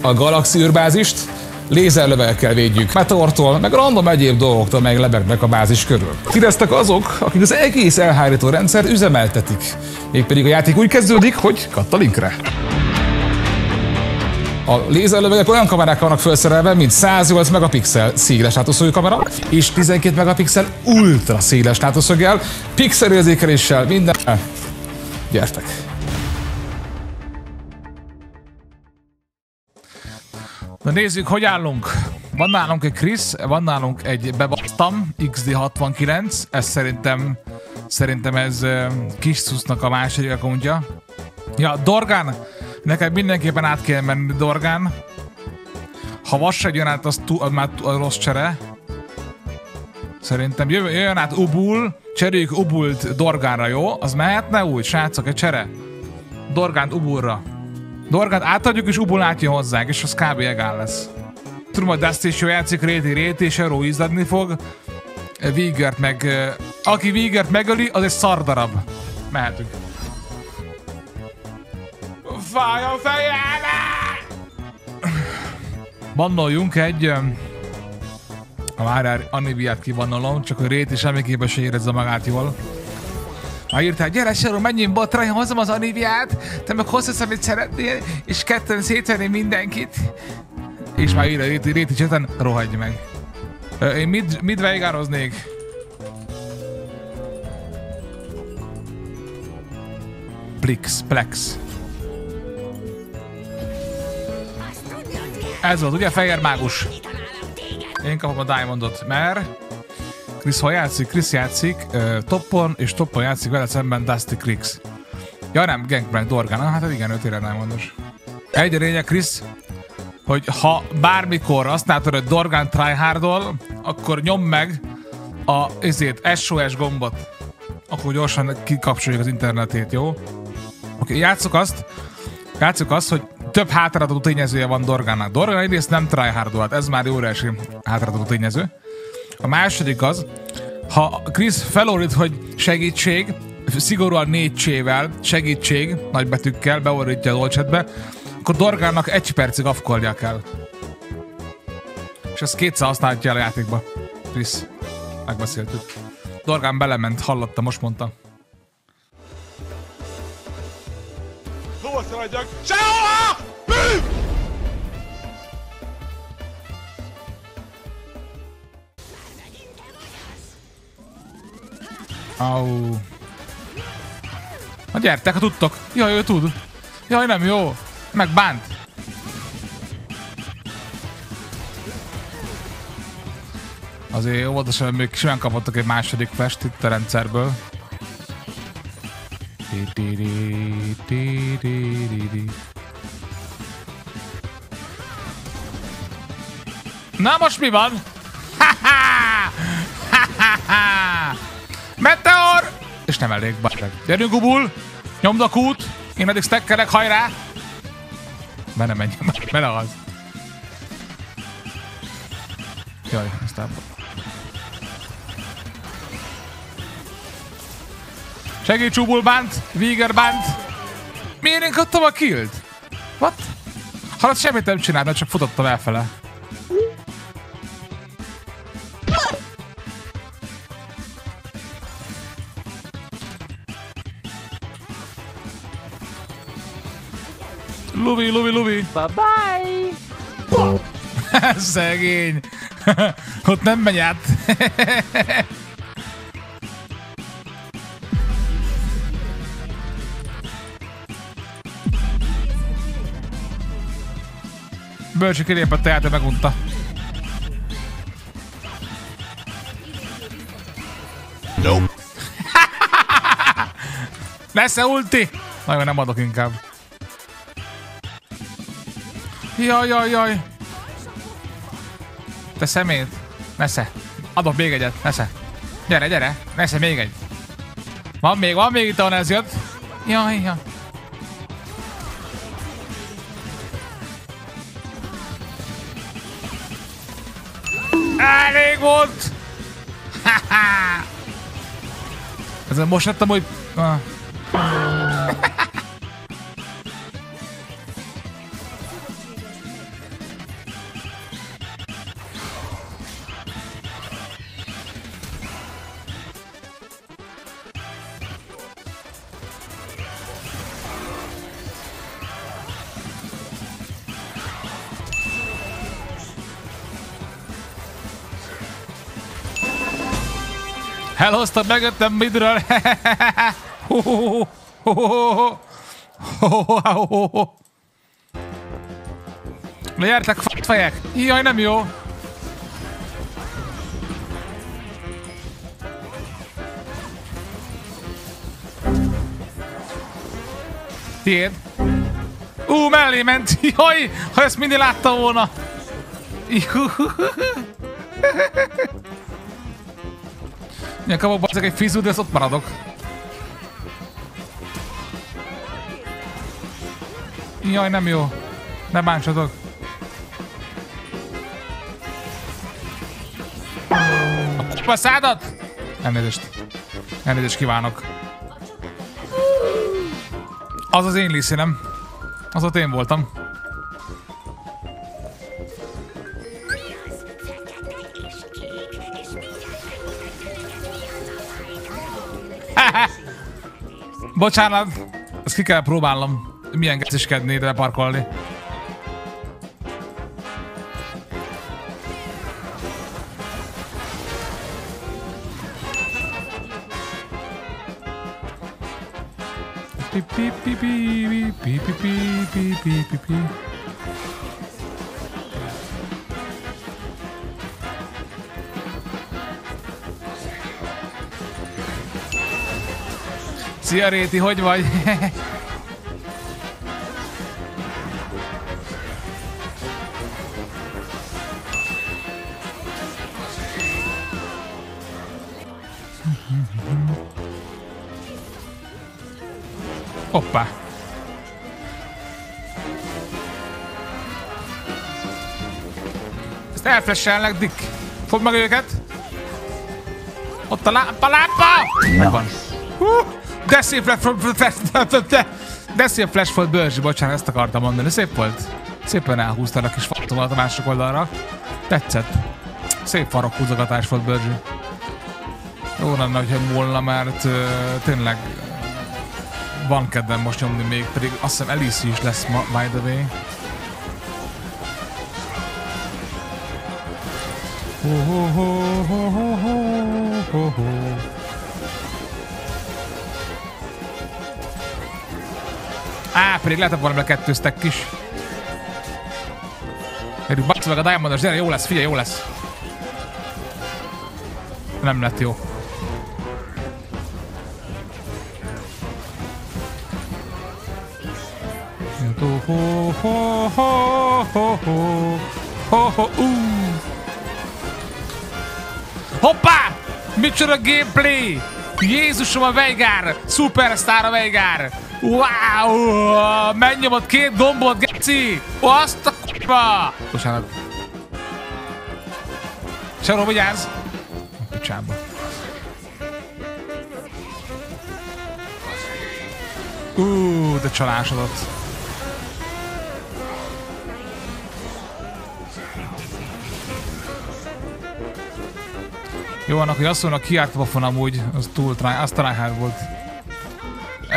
a galaxi űrbázist lézerlövekkel védjük meteortól, meg random egyéb dolgoktól, meg lebegnek a bázis körül. Kireztek azok, akik az egész elhárító rendszer üzemeltetik. Mégpedig a játék úgy kezdődik, hogy kattalinkre. A lézerlövegek olyan kamerák vannak felszerelve, mint 108 megapixel széles látószögű kamera, és 12 megapixel ultra széles látószöggel, pixelérzékeléssel, minden. Gyertek! Na nézzük, hogy állunk. Van nálunk egy Chris, van nálunk egy bebasztam XD69, ez szerintem szerintem ez kis szusznak a második akkontja. Ja, Dorgán, neked mindenképpen át kell menni Dorgán. Ha Vassegy jön át, az, tu, az már a rossz csere. Szerintem jön, jön át Ubul, cseréljük Ubult Dorgánra, jó? Az mehetne úgy, srácok, egy csere. Dorgánt Ubulra. Dorgánt átadjuk, és Ubul átjön hozzánk, és az kb. egál lesz. Tudom, hogy Dusty is jó játszik, Réti Réti, és Eró izzadni fog. Vigert meg... Aki Vigert megöli, az egy szardarab. Mehetünk. Fáj a fejem! Bannoljunk egy... Várjál, Aniviát kivannolom, csak hogy Réti semmiképpen se érezze magát jól. Már írtál, gyere Sero, menjünk botra, én hozom az Aniviát, te meg hozzasz, amit szeretnél, és ketten szétvenni mindenkit. És már írja Réti, Réti cseten, rohagyj meg. Én mid, mid veigároznék? Plix, Plex. Ez volt, ugye, fehér mágus? Én kapom a Diamondot, mert Chris hol játszik? Chris játszik uh, toppon, és toppon játszik vele szemben Dusty Crix. Ja nem, Gangplank Dorgan. Ah, hát igen, ő tényleg Diamondos. Egy a lényeg, Chris, hogy ha bármikor azt látod, hogy Dorgan tryhardol, akkor nyom meg a ezért SOS gombot. Akkor gyorsan kikapcsoljuk az internetét, jó? Oké, okay, játsszuk azt, játsszuk azt, hogy több hátraadó tényezője van Dorgának. Dorgán egyrészt nem tryhardolt, ez már óriási hátraadó tényező. A második az, ha Chris felorít, hogy segítség, szigorúan négy csével, segítség, nagybetűkkel beorítja a dolcsetbe, akkor Dorgának egy percig afkolnia kell. És ezt kétszer használhatja el a játékba. Chris, megbeszéltük. Dorgán belement, hallotta, most mondta. Hova szaladjak? Sehova! Au. Na gyertek, ha tudtok. Jaj, ő tud. Jaj, nem jó. Meg bánt. Azért óvatosan még simán kapottak egy második fest itt a rendszerből. Na most mi van? Nem elég, bárleg. Gyerünk, Ubul! Nyomd a kút! Én eddig stackerek, hajrá! Benne menj, bele az. Jaj, aztán... Segíts, Ubul bánt! Víger bánt! Miért én kaptam a killt? What? Hát semmit nem csinálna, csak futottam elfele. Luvi, Luvi, Luvi. Bye-bye. Szegény. Ott nem megy át. Bölcső kilépett a játék, megunta. Nope. Lesz-e ulti? Nagyon nem adok inkább. Jaj, jaj, jaj. Te szemét. Nesze. Adok még egyet. Nesze. Gyere, gyere. Nesze még egy. Van még, van még itt, ahol ez jött. Jaj, jaj. Elég volt! Ezen most lettem, hogy... Ah. Elhoztad mögöttem midről. Lejertek fejek. Jaj, nem jó. Tiéd. Ú, mellé ment. Jaj, ha ezt mindig látta volna. Milyen kapok bazzak egy fizú, de ezt ott maradok. Jaj, nem jó. Ne bántsatok. A kupa szádat? Elnézést. Elnézést kívánok. Az az én liszinem. Az ott én voltam. Bocsánat, ezt ki kell próbálnom. Milyen geciskedni ide parkolni. Pi pi pi pi pi pi pi pi pi pi pi Szia Réti, hogy vagy? Hoppá! Ezt elflesselnek, Dick. Fogd meg őket! Ott a lámpa, lámpa! Megvan. Uh, de szép lett, de szép flash volt Börzsi, bocsánat, ezt akartam mondani. Szép volt. Szépen elhúztad a kis faktomat a másik oldalra. Tetszett. Szép farokhúzogatás volt Börzsi. Jó lenne, hogyha múlna, mert uh, tényleg van kedvem most nyomni még, pedig azt hiszem Elise is lesz ma, by the way. Ho, ho, ho, Á, pedig lehet, hogy valami kettőztek is. Érjük, baksz meg a Diamondos, gyere, jó lesz, figyelj, jó lesz. Nem lett jó. Ho, ho, ho, ho, ho, ho, ho. Hoppá! Micsoda gameplay! Jézusom a Veigar! Superstar a Veigar! Wow! Megnyomott két gombot, geci! Azt a k***ba! Bocsánat. Saró, vigyázz! Picsába. uh, de csalásodott. Jó, annak, hogy azt mondnak, pofon amúgy, az túl az tryhard volt.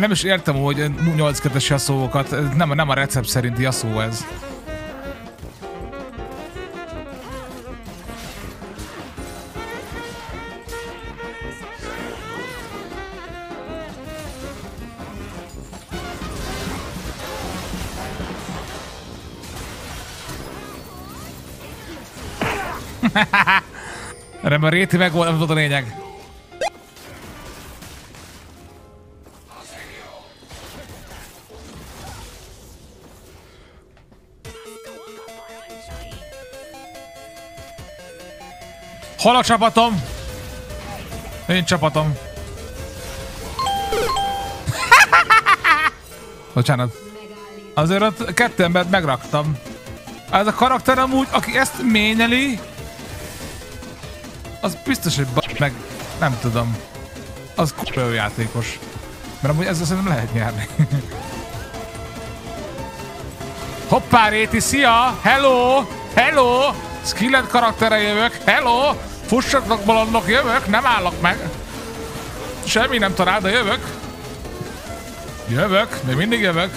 Nem is értem, hogy 8-2-es jaszóokat, nem, nem a recept szerinti jaszó ez. Nem, a réti meg volt a lényeg. Hol a csapatom? Én csapatom. Bocsánat. Azért ott kettő embert megraktam. Ez a karakter amúgy, aki ezt ményeli, az biztos, hogy meg nem tudom. Az kurva játékos. Mert amúgy ezzel szerintem lehet nyerni. Hoppá, Réti, szia! Hello! Hello! Skillet karaktere jövök, hello! Fussatok bolondok, jövök, nem állok meg! Semmi nem talál, de jövök! Jövök, még mindig jövök!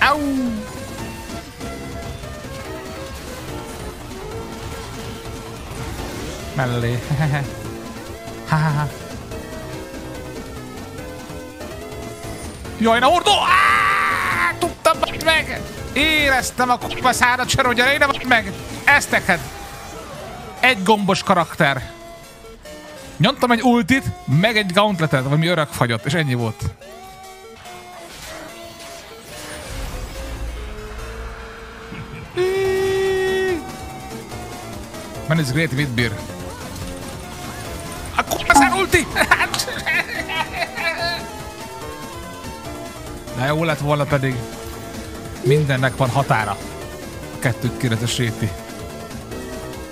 Au! Mellé. Ha-ha-ha. Jaj, na hordó! Tudtam meg! Éreztem a kurva szárat se, hogy ide meg! Ezt neked! Egy gombos karakter. Nyomtam egy ultit, meg egy gauntletet, vagy mi örök fagyott, és ennyi volt. Man is great with beer. A kurva szár ulti! Na jó lett volna pedig. Mindennek van határa. Kettőt kéretes réti.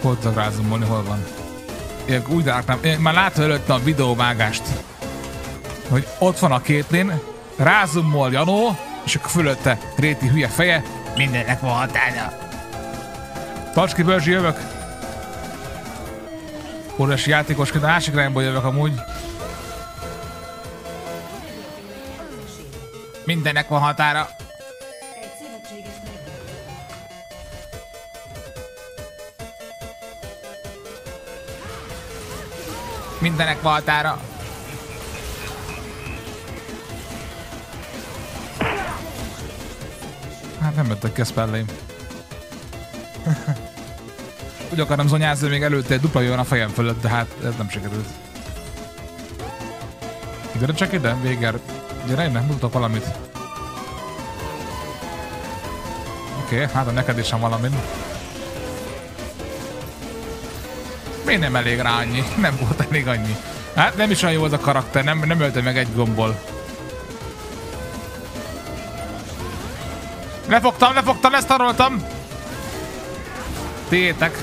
Hozzag rázumolni, hol van. Én úgy rágtam, én már látom előtte a videóvágást. Hogy ott van a kétlén, rázumol Janó, és akkor fölötte réti hülye feje, mindennek van határa. Tarts ki, Börzsi, jövök. Óriási játékosként, a másik irányból jövök amúgy. Mindennek van határa. Mindenek van határa. Hát nem jöttek spelleim. Úgy akarom zonyázni, még előtte egy dupla jön a fejem fölött, de hát ez nem sikerült. Gyere csak ide, Véger. Gyere innen, mutatok valamit. Oké, okay, hát a neked is van valamit. Miért nem elég rá annyi? Nem volt elég annyi. Hát nem is olyan jó az a karakter, nem, nem ölte meg egy gombol. Lefogtam, lefogtam, ezt taroltam! Tétek.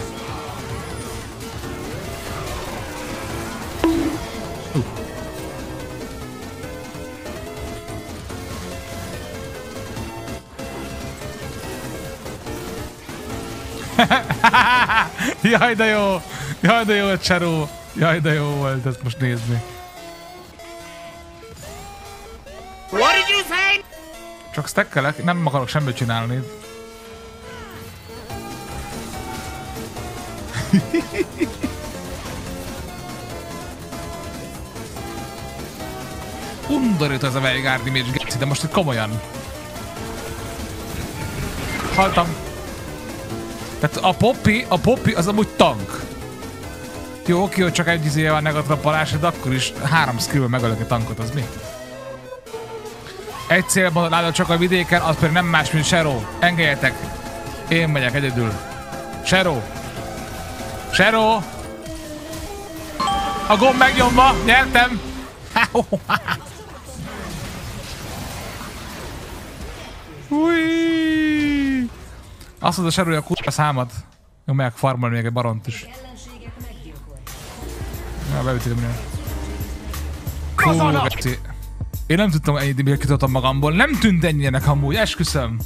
Jaj, de jó! Jaj, de jó, Csaró! Jaj, de jó volt ezt most nézni. What did you say? Csak stackelek, nem akarok semmit csinálni. Undorító ez a Veigárd image, geci, de most komolyan. Haltam. Tehát a Poppy, a Poppy az amúgy tank. Jó, oké, hogy csak egy izéje van negatív palása, de akkor is három skill megölök a tankot, az mi? Egy célban látod csak a vidéken, az pedig nem más, mint Shero. Engedjetek. Én megyek egyedül. Shero. Shero. A gomb megnyomva, nyertem. Ui. Azt mondta Shero, hogy a kurva számat. Jó, meg farmolni még egy baront is. Na, minden. Hú, Én nem tudtam ennyit kitoltam magamból. Nem tűnt ennyinek amúgy, esküszöm.